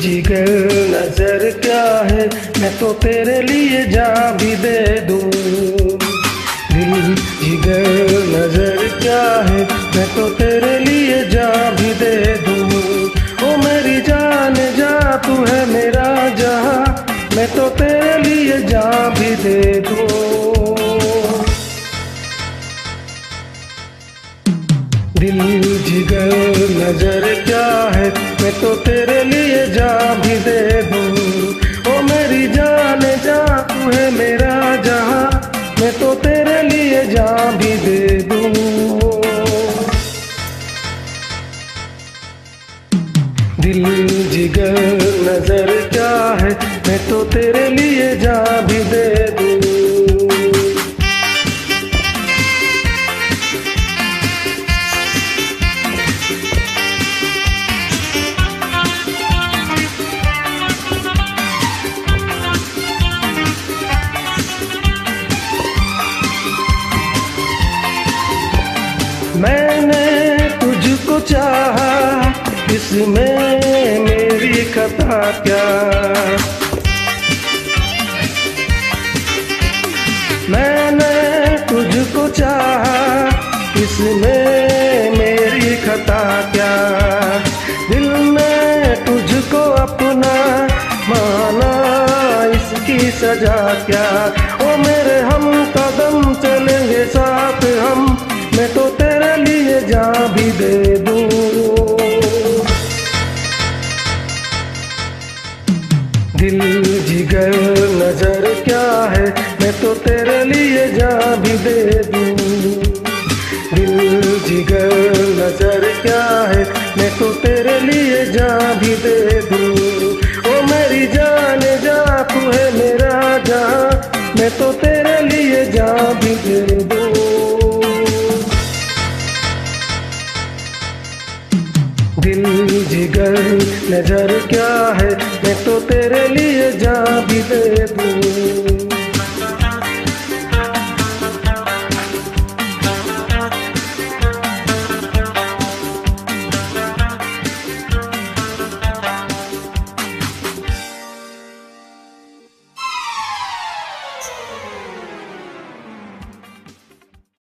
नज़र क्या है? मैं तो तेरे लिए जा भी दे दूँ। दिल जिगर नज़र क्या है? मैं तो तेरे लिए जा भी दे दूँ। ओ मेरी जान, जा तू है मेरा जहाँ। मैं तो तेरे लिए जा भी दे दूँ। दिल जिगर नज़र क्या है? मैं तो तेरे लिए है मेरा जहाँ, मैं तो तेरे लिए जा भी दे दूँ। दिल जिगर नज़र क्या है, मैं तो तेरे लिए जा भी दे दूँ। चाहा इसमें मेरी खता क्या? मैंने तुझको चाहा इसमें मेरी खता क्या? दिल ने तुझको अपना माना इसकी सजा क्या? ओ मेरे हम कदम भी दे दूँ ओ मेरी जान जा तू है मेरा जा मैं तो तेरे लिए जा भी दे दो। दिल जिगर, नज़र क्या है? मैं तो तेरे